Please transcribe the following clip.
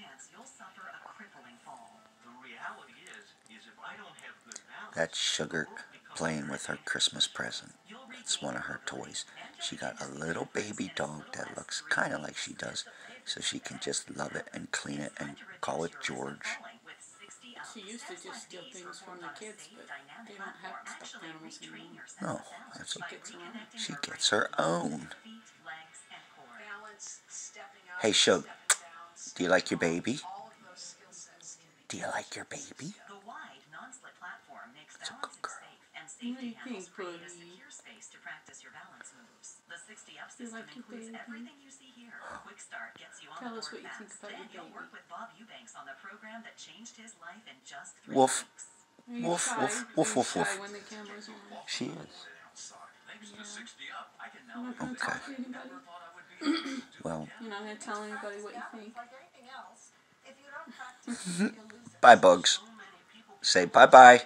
chance you'll suffer a crippling fall. The reality is, is if I don't have good balance, That's Sugar playing with her Christmas present. It's one of her toys. She got a little baby dog that looks kind of like she does, so she can just love it and clean it and call it George. She used to just steal things from the kids, but they don't have stuffed animals anymore. No, that's She gets her own. she gets her own. balance, stepping up, Hey, Shug, stepping down, do you like your baby? all of those skill sets can be Do you like your baby? The wide, non-slip platform makes That's a good girl. safe, and safety you handles create a secure space to practice your balance moves. The 60 Up system like your includes baby? everything you see here. Quick Start gets you on Tell the us board what you think fast. about then your you'll work baby. with Bob Eubanks on the program that changed his life in just three Woof. weeks. Woof, woof, woof, woof, woof. when the camera's on? She is. thanks to 60 up, I can I'm not gonna Okay. talk to anybody. thought I would be able to do Well, You're not gonna tell anybody what you think. like anything else. If you don't practice, you lose it. bye, Bugs. so many people Say bye bye.